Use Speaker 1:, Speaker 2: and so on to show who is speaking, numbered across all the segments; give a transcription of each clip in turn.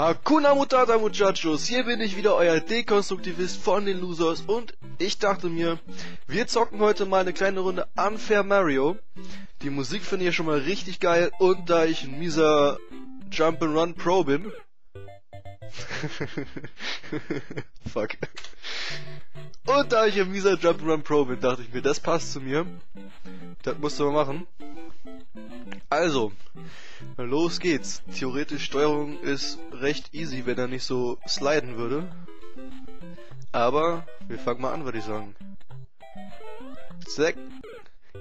Speaker 1: Hakuna Mutata Muchachos, hier bin ich wieder, euer Dekonstruktivist von den Losers und ich dachte mir, wir zocken heute mal eine kleine Runde Unfair Mario. Die Musik finde ich schon mal richtig geil und da ich ein mieser Jump'n'Run Pro bin... Fuck. Und da ich ein mieser Jump'n'Run Pro bin, dachte ich mir, das passt zu mir. Das musst du mal machen. Also, los geht's. Theoretisch Steuerung ist recht easy, wenn er nicht so sliden würde. Aber wir fangen mal an, würde ich sagen. Zack.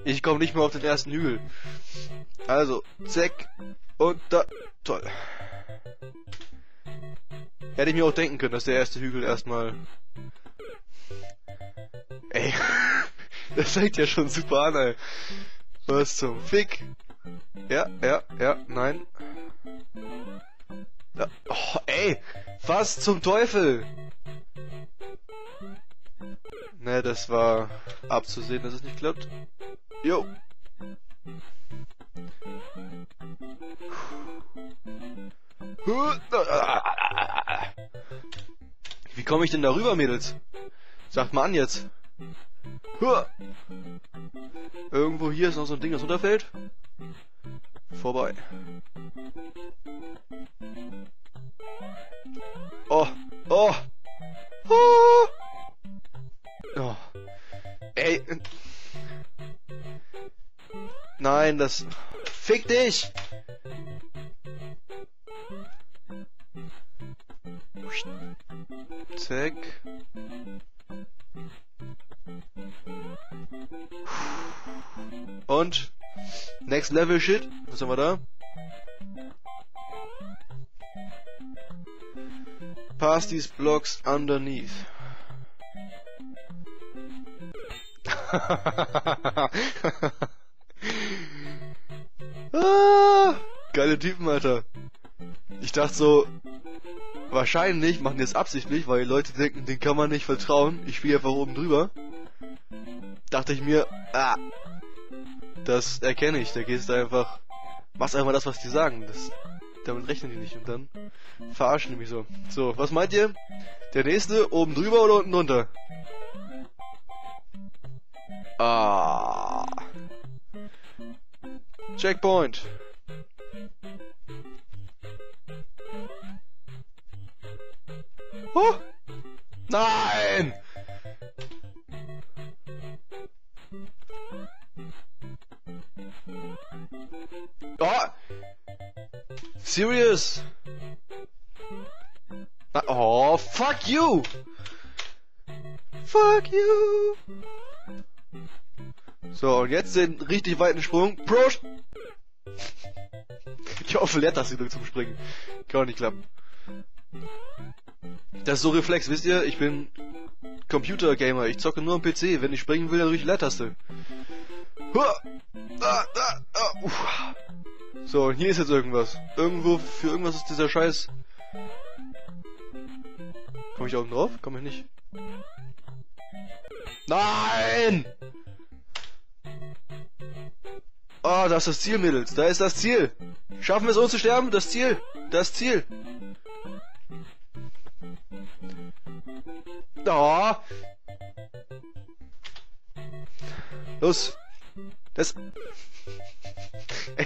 Speaker 1: Ich komme nicht mehr auf den ersten Hügel. Also, zack. Und da. Toll. Hätte ich mir auch denken können, dass der erste Hügel erstmal... Ey. das fängt ja schon super an, ey. Was zum Fick? Ja, ja, ja, nein. Ja. Oh, ey, was zum Teufel? Ne, das war abzusehen, dass es nicht klappt. Jo. Wie komme ich denn darüber, Mädels? Sagt mal an jetzt. Irgendwo hier ist noch so ein Ding, das runterfällt. Vorbei. Oh, oh, oh, oh. Ey. Nein, das... Fick dich! Zack. Next Level Shit. Was haben wir da? Pass these blocks underneath. ah, geile Typen, Alter. Ich dachte so, wahrscheinlich machen die es absichtlich, weil die Leute denken, den kann man nicht vertrauen. Ich spiele einfach oben drüber. Dachte ich mir, ah, das erkenne ich. Da gehst du einfach, machst einfach das, was die sagen. Das, damit rechnen die nicht und dann verarschen die mich so. So, was meint ihr? Der nächste oben drüber oder unten drunter? Ah. Checkpoint. Oh! Nein! Serious? Oh, fuck you! Fuck you! So, und jetzt den richtig weiten Sprung. Prost! Ich hoffe, Leertaste drückt zum Springen. Kann auch nicht klappen. Das ist so Reflex, wisst ihr? Ich bin Computer-Gamer. Ich zocke nur am PC. Wenn ich springen will, dann drücke ich Leertaste. So, und hier ist jetzt irgendwas. Irgendwo, für irgendwas ist dieser Scheiß... Komm ich da oben drauf? Komm ich nicht. Nein! Oh, das ist das Ziel, Mädels. Da ist das Ziel. Schaffen wir es ohne zu sterben? Das Ziel. Das Ziel. Oh. Los.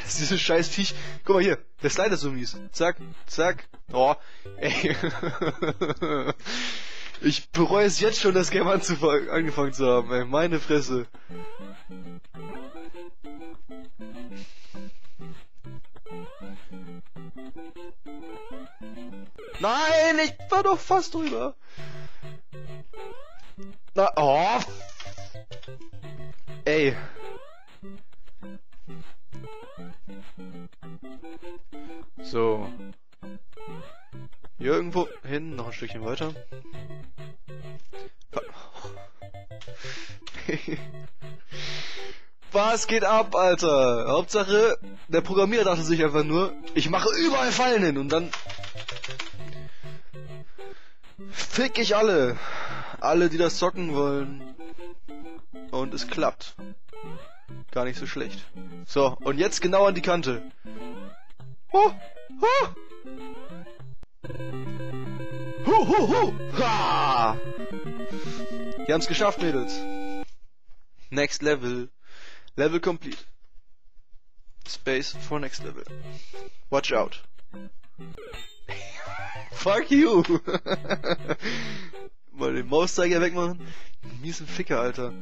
Speaker 1: Das... Ey, das ist dieses scheiß Viech. Guck mal hier. Der Slider so mies. Zack, zack. Oh. Ey. Ich bereue es jetzt schon, das Game angefangen zu haben, ey. Meine Fresse. Nein, ich war doch fast drüber. Na, oh. Ey. So. Hier irgendwo hin, noch ein Stückchen weiter. Was geht ab, Alter? Hauptsache, der Programmierer dachte sich einfach nur, ich mache überall Fallen hin und dann fick ich alle. Alle, die das zocken wollen. Und es klappt. Gar nicht so schlecht. So, und jetzt genau an die Kante. Oh, oh. Hu, hu, hu. Ha! Wir haben's geschafft, Mädels. Next Level. Level complete. Space for next level. Watch out. Fuck you! Mal den Mauszeiger wegmachen. Miesen Ficker, Alter.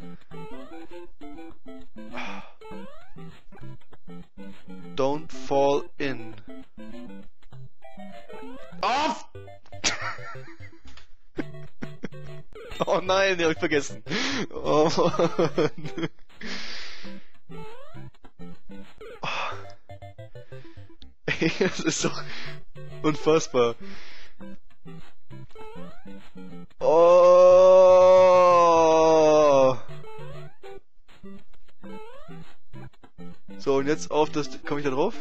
Speaker 1: Don't fall in. Auf! oh nein, den hab ich vergessen. Oh Mann. Das ist doch unfassbar. Oh! So, und jetzt auf das... Komme ich da drauf?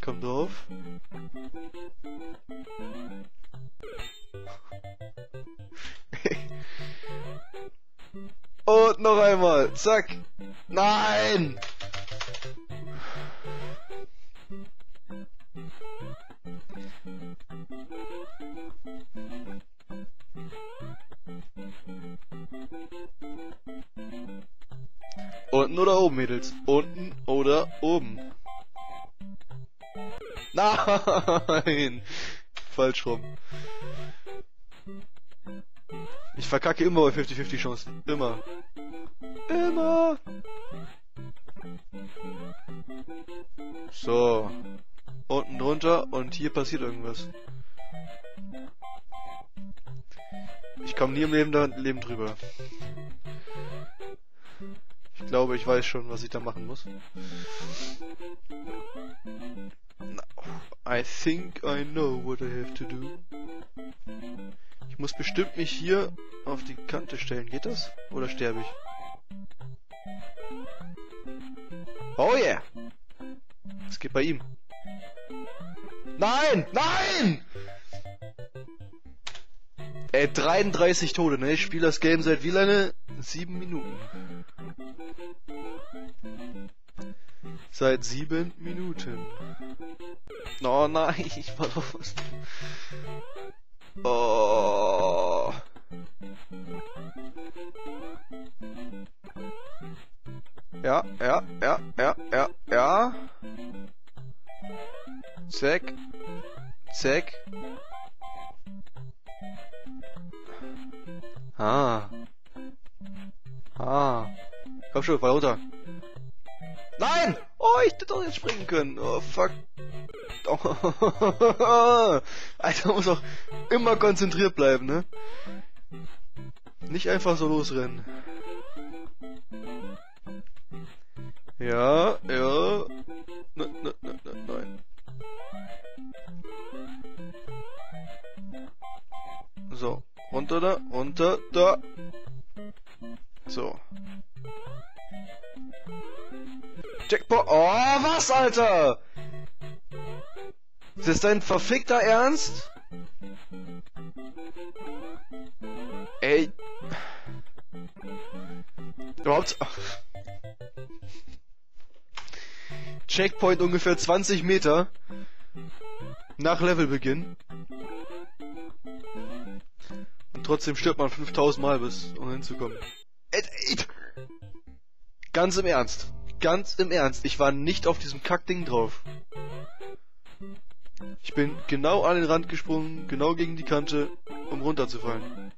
Speaker 1: Ich komme drauf. Und noch einmal. Zack. Nein! Unten oder oben, Mädels? Unten oder oben? Nein! Falsch rum. Ich verkacke immer bei 50-50 Chancen. Immer. Immer! So. Unten drunter und hier passiert irgendwas. Ich komme nie im Leben, da, Leben drüber. Ich glaube, ich weiß schon, was ich da machen muss. I think I know what I have to do. Ich muss bestimmt mich hier auf die Kante stellen. Geht das? Oder sterbe ich? Oh yeah! Was geht bei ihm? Nein! Nein! Ey, 33 Tode, ne? Ich spiele das Game seit wie lange? Sieben Minuten. Seit sieben Minuten. Oh nein, ich war raus. Oh. Ja, ja, ja, ja, ja, ja. Zack. Zack. Ah. Ah. Komm schon, fall runter. Nein! Oh, ich hätte doch jetzt springen können. Oh, fuck. Oh. Alter, muss auch immer konzentriert bleiben, ne? Nicht einfach so losrennen. Ja, ja. Ne, ne, ne, ne, nein. So, runter da, runter da. So. Jackpot. Oh, was, Alter? Ist das dein verfickter Ernst? Ey. Überhaupt. Checkpoint ungefähr 20 Meter. Nach Levelbeginn. Und trotzdem stirbt man 5000 Mal bis, um hinzukommen. Ganz im Ernst. Ganz im Ernst. Ich war nicht auf diesem Kackding drauf. Ich bin genau an den Rand gesprungen, genau gegen die Kante, um runterzufallen.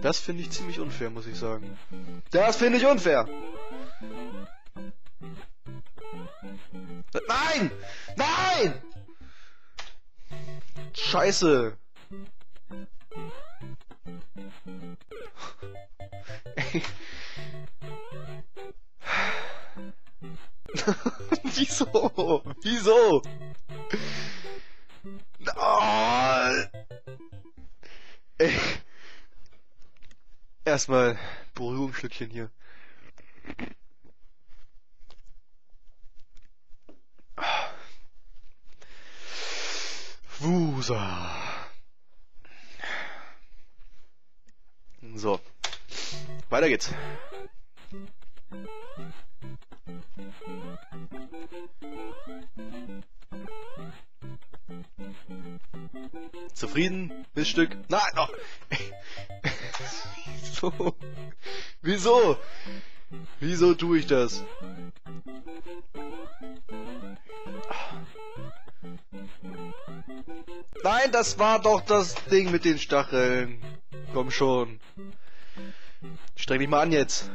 Speaker 1: Das finde ich ziemlich unfair, muss ich sagen. Das finde ich unfair! Nein! Nein! Scheiße! Wieso? Wieso? Oh. Erstmal Beruhigungsstückchen hier. Wusa. So. Weiter geht's. Zufrieden? Miststück? Nein, noch. Wieso? Wieso? Wieso tue ich das? Nein, das war doch das Ding mit den Stacheln. Komm schon. Streng dich mal an jetzt.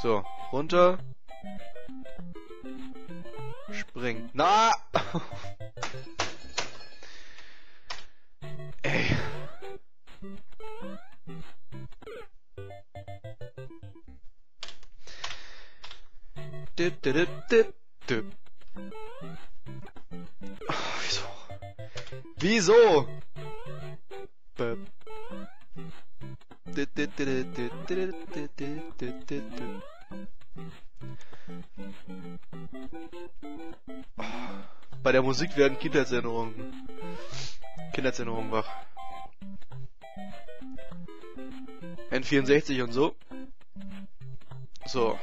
Speaker 1: So, runter. Spring. Na! Ey. Dip, dip, dip, Bei der Musik werden Kindheitserinnerungen, Kindheitserinnerungen wach. N64 und so. So.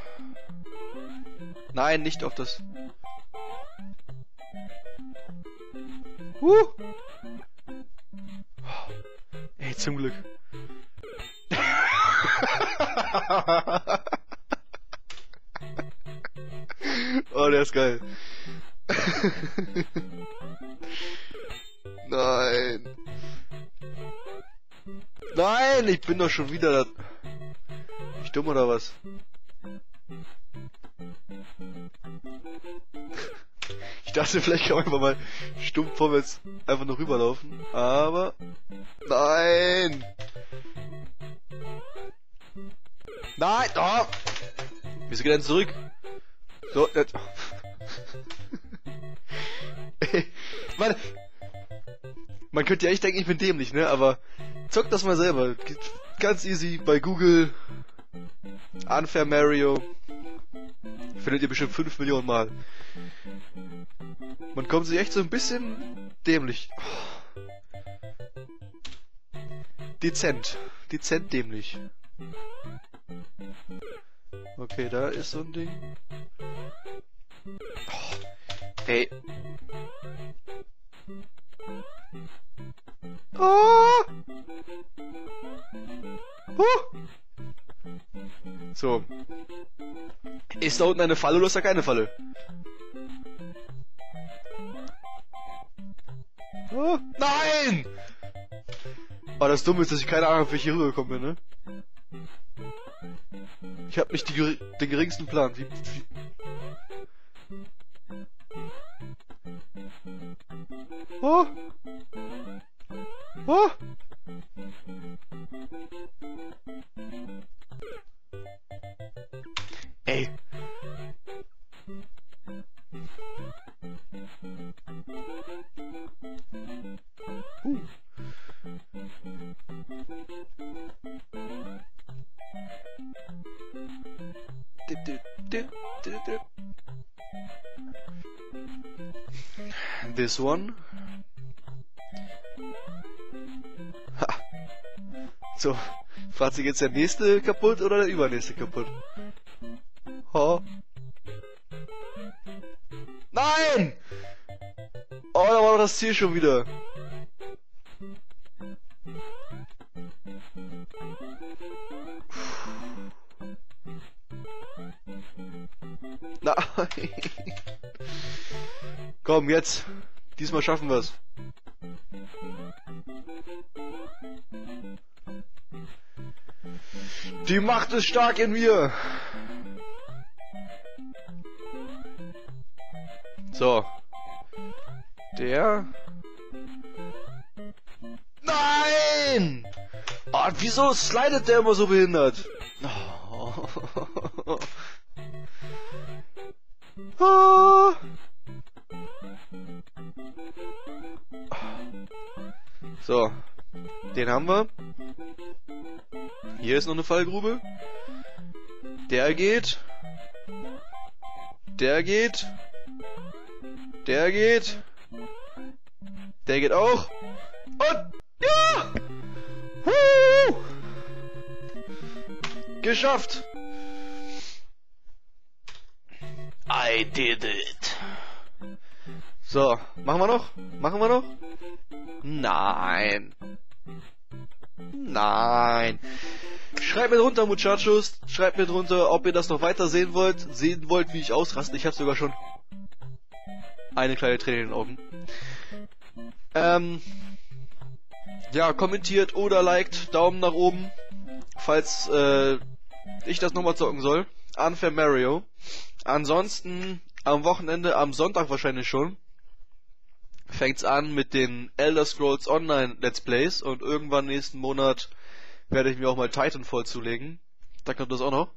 Speaker 1: Nein, nicht auf das. Huh. Ey, zum Glück. Oh, der ist geil. Nein. Nein, ich bin doch schon wieder da. Ich dumm oder was? Ich dachte, vielleicht kann man einfach mal stumpf vorwärts einfach noch rüberlaufen. Aber. Nein! Nein! Oh! Wieso geht er denn zurück? So, jetzt. man, man könnte ja echt denken, ich bin dämlich, ne? Aber zockt das mal selber. Ganz easy bei Google. Unfair Mario. Findet ihr bestimmt 5 Millionen Mal. Man kommt sich echt so ein bisschen dämlich. Dezent. Dezent dämlich. Okay, da ist so ein Ding. Oh, ey. Oh! Oh! So. Ist da unten eine Falle oder ist da keine Falle? Oh, nein! Oh, das Dumme ist, dass ich keine Ahnung habe, wie ich hier rübergekommen bin, ne? Ich habe nicht die, den geringsten Plan. Wie, wie... Oh! Oh! This one. Ha. So, fragt sich jetzt der nächste kaputt oder der übernächste kaputt? Ha. Nein! Oh, da war doch das Ziel schon wieder. Nein. Komm, jetzt. Diesmal schaffen wir's. Die Macht ist stark in mir. So. Der. Nein! Oh, wieso slidet der immer so behindert? So, den haben wir. Hier ist noch eine Fallgrube. Der geht. Der geht. Der geht. Der geht auch. Und ja! Woo! Geschafft! I did it. So, machen wir noch? Machen wir noch? Nein. Nein. Schreibt mir drunter, Muchachos. Schreibt mir drunter, ob ihr das noch weiter sehen wollt. Sehen wollt, wie ich ausraste. Ich habe sogar schon eine kleine Träne in den Augen. Ähm, ja, kommentiert oder liked, Daumen nach oben, falls äh, ich das nochmal zocken soll. Unfair Mario. Ansonsten am Wochenende, am Sonntag wahrscheinlich schon, fängt's an mit den Elder Scrolls Online Let's Plays und irgendwann nächsten Monat werde ich mir auch mal Titanfall zulegen. Da kommt das auch noch.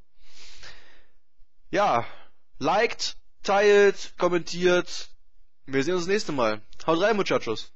Speaker 1: Ja, liked, teilt, kommentiert. Wir sehen uns das nächste Mal. Haut rein, Muchachos.